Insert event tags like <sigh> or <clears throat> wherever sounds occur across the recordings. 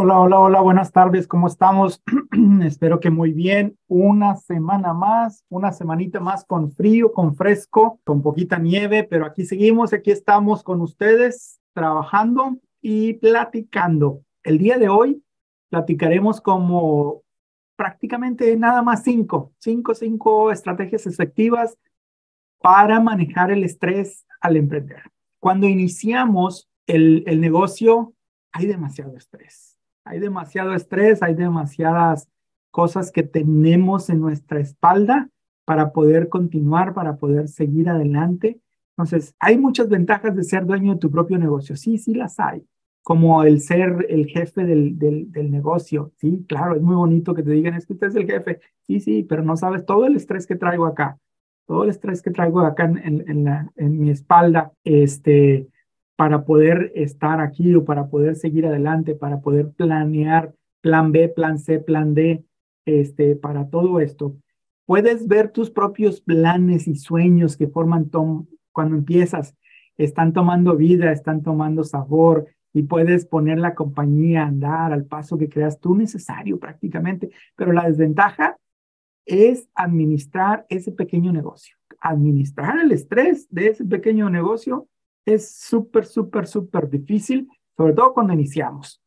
Hola, hola, hola, buenas tardes, ¿cómo estamos? <clears throat> Espero que muy bien. Una semana más, una semanita más con frío, con fresco, con poquita nieve, pero aquí seguimos, aquí estamos con ustedes trabajando y platicando. El día de hoy platicaremos como prácticamente nada más cinco, cinco, cinco estrategias efectivas para manejar el estrés al emprender. Cuando iniciamos el, el negocio, hay demasiado estrés hay demasiado estrés, hay demasiadas cosas que tenemos en nuestra espalda para poder continuar, para poder seguir adelante. Entonces, hay muchas ventajas de ser dueño de tu propio negocio. Sí, sí las hay. Como el ser el jefe del, del, del negocio. Sí, claro, es muy bonito que te digan, es que usted es el jefe. Sí, sí, pero no sabes todo el estrés que traigo acá. Todo el estrés que traigo acá en, en, la, en mi espalda. Este, para poder estar aquí o para poder seguir adelante, para poder planear plan B, plan C, plan D, este, para todo esto. Puedes ver tus propios planes y sueños que forman cuando empiezas, están tomando vida, están tomando sabor y puedes poner la compañía a andar al paso que creas tú necesario prácticamente. Pero la desventaja es administrar ese pequeño negocio, administrar el estrés de ese pequeño negocio es súper, súper, súper difícil, sobre todo cuando iniciamos.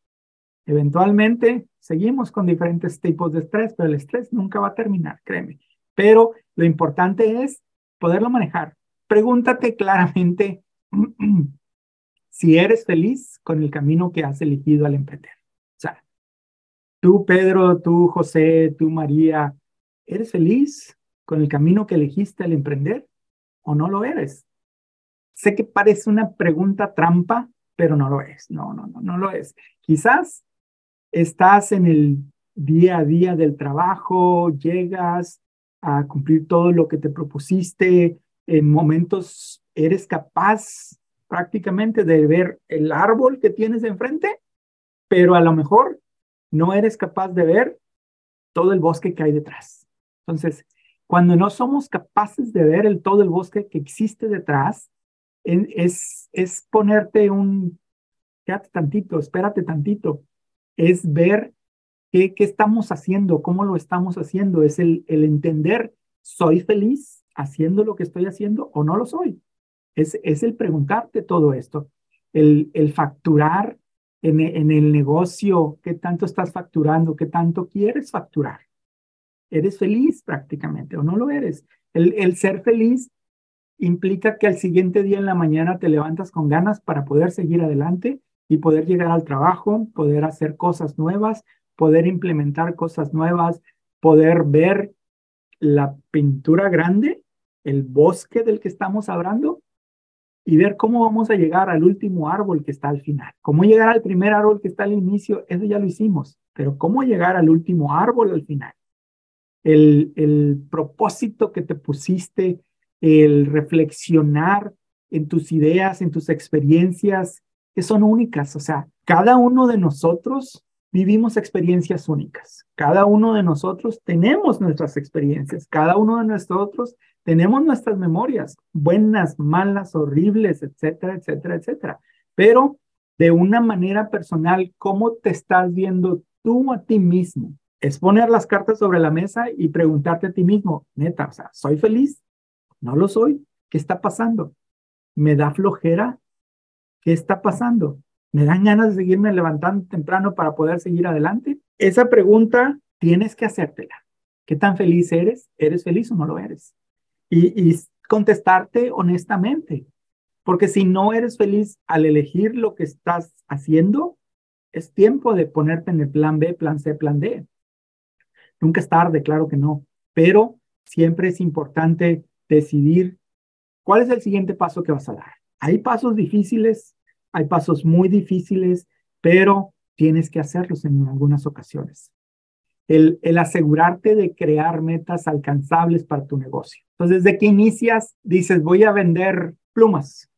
Eventualmente seguimos con diferentes tipos de estrés, pero el estrés nunca va a terminar, créeme. Pero lo importante es poderlo manejar. Pregúntate claramente <clears throat> si eres feliz con el camino que has elegido al emprender. O sea, tú, Pedro, tú, José, tú, María, ¿eres feliz con el camino que elegiste al emprender o no lo eres? Sé que parece una pregunta trampa, pero no lo es. No, no, no, no lo es. Quizás estás en el día a día del trabajo, llegas a cumplir todo lo que te propusiste, en momentos eres capaz prácticamente de ver el árbol que tienes enfrente, pero a lo mejor no eres capaz de ver todo el bosque que hay detrás. Entonces, cuando no somos capaces de ver todo el bosque que existe detrás, es, es ponerte un, quédate tantito, espérate tantito, es ver qué, qué estamos haciendo, cómo lo estamos haciendo, es el, el entender, ¿soy feliz haciendo lo que estoy haciendo o no lo soy? Es, es el preguntarte todo esto, el, el facturar en, en el negocio, qué tanto estás facturando, qué tanto quieres facturar. ¿Eres feliz prácticamente o no lo eres? El, el ser feliz implica que al siguiente día en la mañana te levantas con ganas para poder seguir adelante y poder llegar al trabajo, poder hacer cosas nuevas, poder implementar cosas nuevas, poder ver la pintura grande, el bosque del que estamos hablando y ver cómo vamos a llegar al último árbol que está al final. Cómo llegar al primer árbol que está al inicio, eso ya lo hicimos, pero cómo llegar al último árbol al final. El, el propósito que te pusiste el reflexionar en tus ideas, en tus experiencias, que son únicas. O sea, cada uno de nosotros vivimos experiencias únicas. Cada uno de nosotros tenemos nuestras experiencias. Cada uno de nosotros tenemos nuestras memorias, buenas, malas, horribles, etcétera, etcétera, etcétera. Pero de una manera personal, ¿cómo te estás viendo tú a ti mismo? Es poner las cartas sobre la mesa y preguntarte a ti mismo, neta, o sea, ¿soy feliz? No lo soy. ¿Qué está pasando? ¿Me da flojera? ¿Qué está pasando? ¿Me dan ganas de seguirme levantando temprano para poder seguir adelante? Esa pregunta tienes que hacértela. ¿Qué tan feliz eres? ¿Eres feliz o no lo eres? Y, y contestarte honestamente. Porque si no eres feliz al elegir lo que estás haciendo, es tiempo de ponerte en el plan B, plan C, plan D. Nunca es tarde, claro que no, pero siempre es importante decidir cuál es el siguiente paso que vas a dar. Hay pasos difíciles, hay pasos muy difíciles, pero tienes que hacerlos en algunas ocasiones. El, asegurarte de crear metas alcanzables para tu negocio. Entonces, desde que inicias, dices, voy a vender plumas,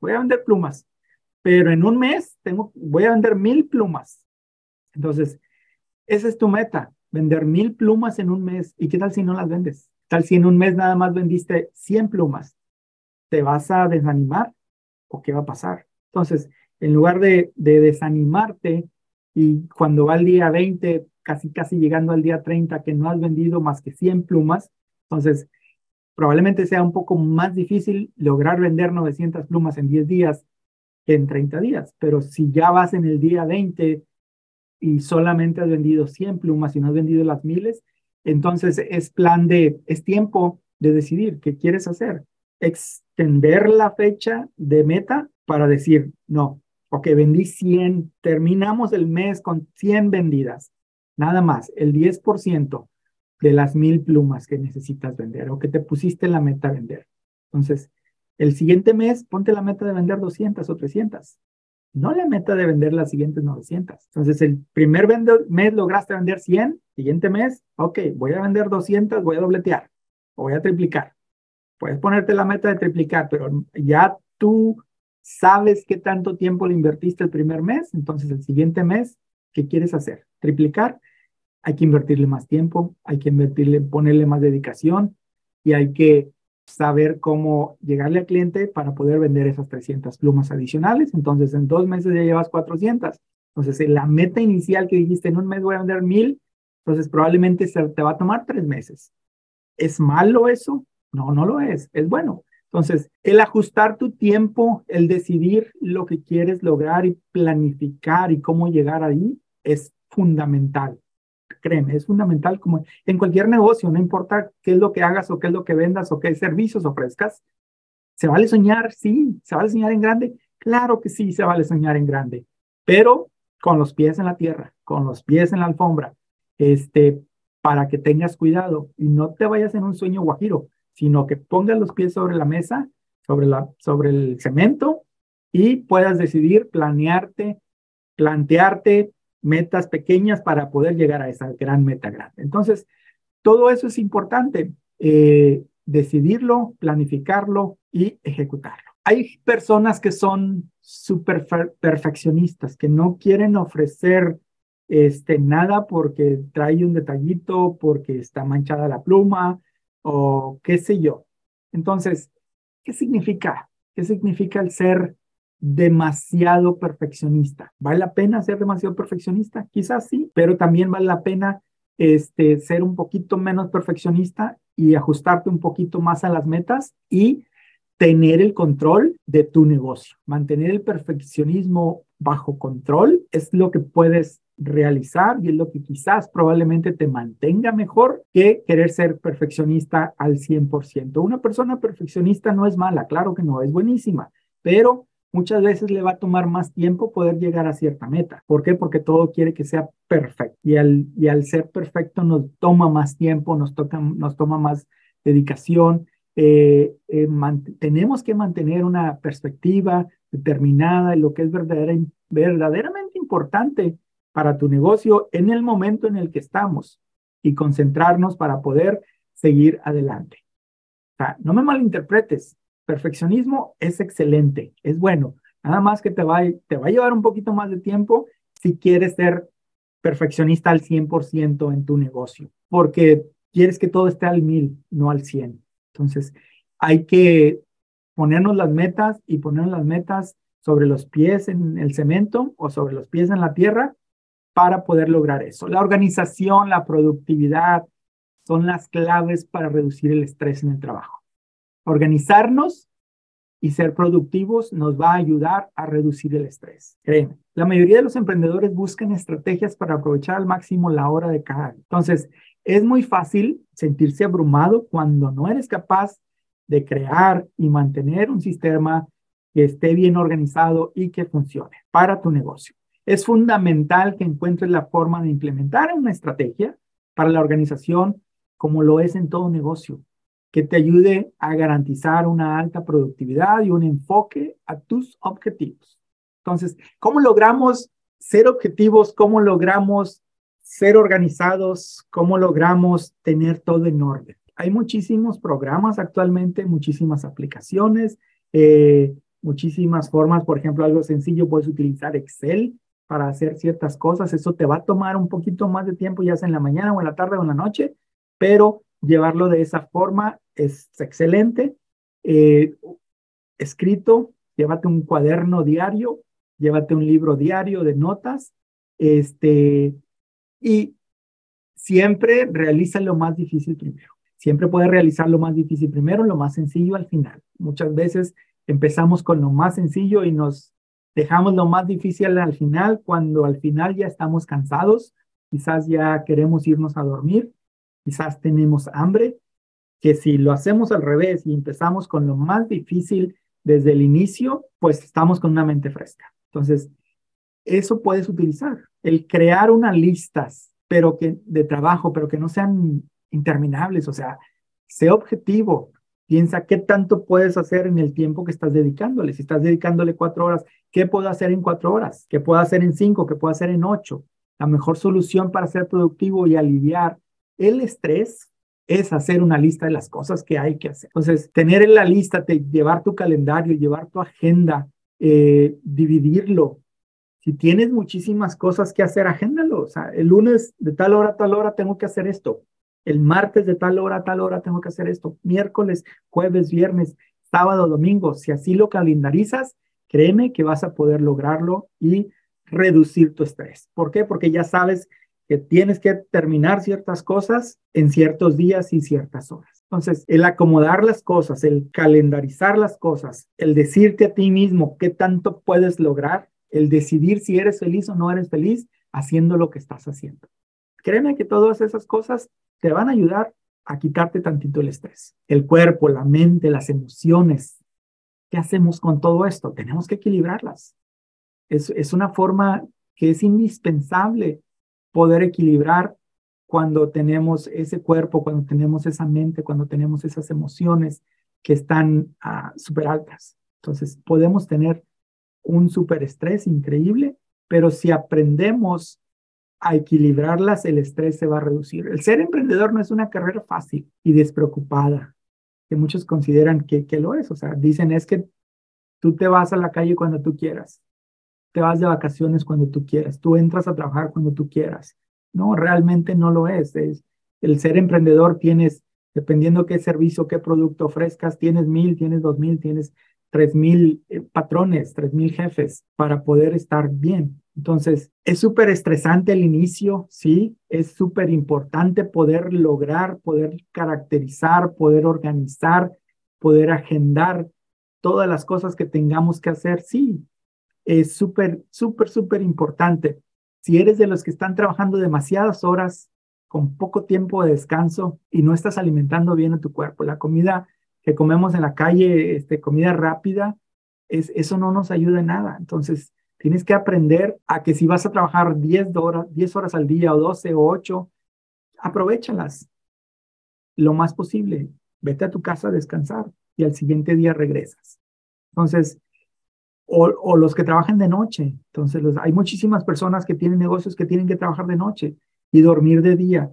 voy a vender plumas, pero en un mes tengo, voy a vender mil plumas. Entonces, esa es tu meta, vender mil plumas en un mes. ¿Y qué tal si no las vendes? Tal si en un mes nada más vendiste 100 plumas, ¿te vas a desanimar o qué va a pasar? Entonces, en lugar de, de desanimarte, y cuando va al día 20, casi casi llegando al día 30, que no has vendido más que 100 plumas, entonces probablemente sea un poco más difícil lograr vender 900 plumas en 10 días que en 30 días, pero si ya vas en el día 20 y solamente has vendido 100 plumas y no has vendido las miles, entonces es plan de, es tiempo de decidir qué quieres hacer. Extender la fecha de meta para decir, no, ok, vendí 100, terminamos el mes con 100 vendidas, nada más, el 10% de las mil plumas que necesitas vender o que te pusiste la meta vender. Entonces, el siguiente mes ponte la meta de vender 200 o 300, no la meta de vender las siguientes 900. Entonces, el primer mes lograste vender 100, siguiente mes, ok, voy a vender 200, voy a dobletear o voy a triplicar. Puedes ponerte la meta de triplicar, pero ya tú sabes qué tanto tiempo le invertiste el primer mes, entonces el siguiente mes, ¿qué quieres hacer? Triplicar. Hay que invertirle más tiempo, hay que invertirle, ponerle más dedicación y hay que saber cómo llegarle al cliente para poder vender esas 300 plumas adicionales. Entonces, en dos meses ya llevas 400. Entonces, la meta inicial que dijiste, en un mes voy a vender 1000, entonces probablemente te va a tomar tres meses. ¿Es malo eso? No, no lo es. Es bueno. Entonces, el ajustar tu tiempo, el decidir lo que quieres lograr y planificar y cómo llegar ahí es fundamental. Créeme, es fundamental como en cualquier negocio, no importa qué es lo que hagas o qué es lo que vendas o qué servicios ofrezcas. ¿Se vale soñar? Sí. ¿Se vale soñar en grande? Claro que sí, se vale soñar en grande, pero con los pies en la tierra, con los pies en la alfombra, este, para que tengas cuidado y no te vayas en un sueño guajiro sino que pongas los pies sobre la mesa, sobre, la, sobre el cemento y puedas decidir planearte, plantearte metas pequeñas para poder llegar a esa gran meta grande. Entonces, todo eso es importante, eh, decidirlo, planificarlo y ejecutarlo. Hay personas que son súper perfeccionistas, que no quieren ofrecer este, nada porque trae un detallito, porque está manchada la pluma, o qué sé yo. Entonces, ¿qué significa? ¿Qué significa el ser demasiado perfeccionista? ¿Vale la pena ser demasiado perfeccionista? Quizás sí, pero también vale la pena este, ser un poquito menos perfeccionista y ajustarte un poquito más a las metas y tener el control de tu negocio. Mantener el perfeccionismo bajo control es lo que puedes realizar y es lo que quizás probablemente te mantenga mejor que querer ser perfeccionista al 100%. Una persona perfeccionista no es mala, claro que no, es buenísima, pero muchas veces le va a tomar más tiempo poder llegar a cierta meta. ¿Por qué? Porque todo quiere que sea perfecto y al, y al ser perfecto nos toma más tiempo, nos, toca, nos toma más dedicación. Eh, eh, tenemos que mantener una perspectiva determinada en lo que es verdaderamente importante para tu negocio en el momento en el que estamos y concentrarnos para poder seguir adelante. O sea, no me malinterpretes, perfeccionismo es excelente, es bueno, nada más que te va, te va a llevar un poquito más de tiempo si quieres ser perfeccionista al 100% en tu negocio, porque quieres que todo esté al mil, no al 100. Entonces, hay que ponernos las metas y ponernos las metas sobre los pies en el cemento o sobre los pies en la tierra para poder lograr eso. La organización, la productividad son las claves para reducir el estrés en el trabajo. Organizarnos y ser productivos nos va a ayudar a reducir el estrés. Créeme, la mayoría de los emprendedores buscan estrategias para aprovechar al máximo la hora de cada día. Entonces, es muy fácil sentirse abrumado cuando no eres capaz de crear y mantener un sistema que esté bien organizado y que funcione para tu negocio. Es fundamental que encuentres la forma de implementar una estrategia para la organización como lo es en todo negocio, que te ayude a garantizar una alta productividad y un enfoque a tus objetivos. Entonces, ¿cómo logramos ser objetivos? ¿Cómo logramos ser organizados? ¿Cómo logramos tener todo en orden? Hay muchísimos programas actualmente, muchísimas aplicaciones, eh, muchísimas formas. Por ejemplo, algo sencillo, puedes utilizar Excel para hacer ciertas cosas. Eso te va a tomar un poquito más de tiempo, ya sea en la mañana o en la tarde o en la noche, pero llevarlo de esa forma es excelente. Eh, escrito, llévate un cuaderno diario, llévate un libro diario de notas Este, y siempre realiza lo más difícil primero. Siempre puede realizar lo más difícil primero, lo más sencillo al final. Muchas veces empezamos con lo más sencillo y nos dejamos lo más difícil al final, cuando al final ya estamos cansados, quizás ya queremos irnos a dormir, quizás tenemos hambre, que si lo hacemos al revés y empezamos con lo más difícil desde el inicio, pues estamos con una mente fresca. Entonces, eso puedes utilizar, el crear unas listas pero que de trabajo, pero que no sean interminables, o sea, sé objetivo, piensa qué tanto puedes hacer en el tiempo que estás dedicándole. Si estás dedicándole cuatro horas, ¿qué puedo hacer en cuatro horas? ¿Qué puedo hacer en cinco? ¿Qué puedo hacer en ocho? La mejor solución para ser productivo y aliviar el estrés es hacer una lista de las cosas que hay que hacer. Entonces, tener en la lista, llevar tu calendario, llevar tu agenda, eh, dividirlo, si tienes muchísimas cosas que hacer, agéndalo. O sea, el lunes de tal hora a tal hora tengo que hacer esto. El martes de tal hora a tal hora tengo que hacer esto. Miércoles, jueves, viernes, sábado, domingo. Si así lo calendarizas, créeme que vas a poder lograrlo y reducir tu estrés. ¿Por qué? Porque ya sabes que tienes que terminar ciertas cosas en ciertos días y ciertas horas. Entonces, el acomodar las cosas, el calendarizar las cosas, el decirte a ti mismo qué tanto puedes lograr, el decidir si eres feliz o no eres feliz haciendo lo que estás haciendo. Créeme que todas esas cosas te van a ayudar a quitarte tantito el estrés. El cuerpo, la mente, las emociones. ¿Qué hacemos con todo esto? Tenemos que equilibrarlas. Es, una forma que es indispensable poder equilibrar cuando tenemos ese cuerpo, cuando tenemos esa mente, cuando tenemos esas emociones que están uh, súper altas. Entonces, podemos tener un superestrés increíble, pero si aprendemos a equilibrarlas, el estrés se va a reducir. El ser emprendedor no es una carrera fácil y despreocupada, que muchos consideran que, que lo es. O sea, dicen es que tú te vas a la calle cuando tú quieras, te vas de vacaciones cuando tú quieras, tú entras a trabajar cuando tú quieras. No, realmente no lo es. es el ser emprendedor tienes, dependiendo qué servicio, qué producto ofrezcas, tienes mil, tienes dos mil, tienes tres mil eh, patrones, tres mil jefes para poder estar bien. Entonces, es súper estresante el inicio, sí, es súper importante poder lograr, poder caracterizar, poder organizar, poder agendar todas las cosas que tengamos que hacer, sí, es súper, súper, súper importante. Si eres de los que están trabajando demasiadas horas con poco tiempo de descanso y no estás alimentando bien a tu cuerpo, la comida que comemos en la calle, este, comida rápida, es, eso no nos ayuda en nada. Entonces, tienes que aprender a que si vas a trabajar 10 horas, 10 horas al día o 12 o 8, aprovechalas lo más posible. Vete a tu casa a descansar y al siguiente día regresas. Entonces, o, o los que trabajan de noche. Entonces, los, hay muchísimas personas que tienen negocios que tienen que trabajar de noche y dormir de día.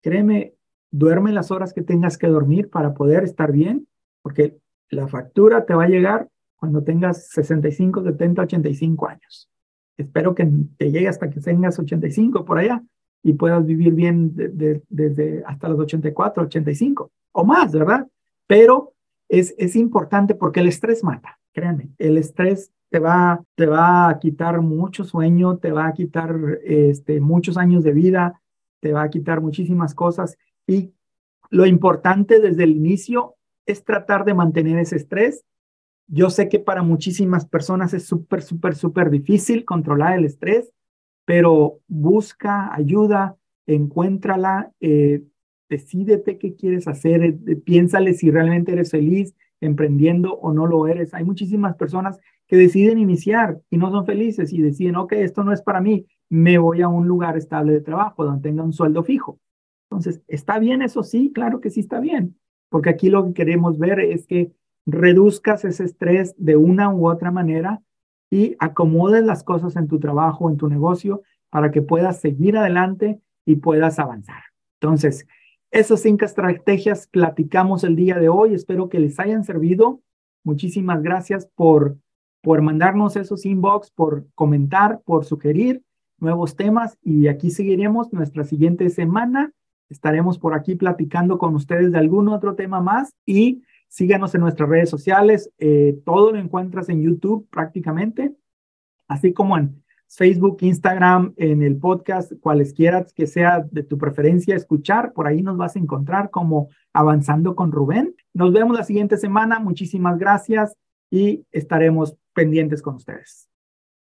Créeme, duerme las horas que tengas que dormir para poder estar bien porque la factura te va a llegar cuando tengas 65, 70, 85 años. Espero que te llegue hasta que tengas 85 por allá y puedas vivir bien desde hasta los 84, 85 o más, ¿verdad? Pero es, es importante porque el estrés mata, créanme, el estrés te va, te va a quitar mucho sueño, te va a quitar este, muchos años de vida, te va a quitar muchísimas cosas y lo importante desde el inicio es tratar de mantener ese estrés. Yo sé que para muchísimas personas es súper, súper, súper difícil controlar el estrés, pero busca ayuda, encuéntrala, eh, decídete qué quieres hacer, eh, piénsale si realmente eres feliz emprendiendo o no lo eres. Hay muchísimas personas que deciden iniciar y no son felices y deciden, ok, esto no es para mí, me voy a un lugar estable de trabajo donde tenga un sueldo fijo. Entonces, ¿está bien eso? Sí, claro que sí está bien, porque aquí lo que queremos ver es que reduzcas ese estrés de una u otra manera y acomodes las cosas en tu trabajo, en tu negocio, para que puedas seguir adelante y puedas avanzar. Entonces, esas cinco estrategias platicamos el día de hoy. Espero que les hayan servido. Muchísimas gracias por, por mandarnos esos inbox, por comentar, por sugerir nuevos temas y aquí seguiremos nuestra siguiente semana Estaremos por aquí platicando con ustedes de algún otro tema más y síganos en nuestras redes sociales. Eh, todo lo encuentras en YouTube prácticamente, así como en Facebook, Instagram, en el podcast, cualesquiera que sea de tu preferencia escuchar, por ahí nos vas a encontrar como Avanzando con Rubén. Nos vemos la siguiente semana, muchísimas gracias y estaremos pendientes con ustedes.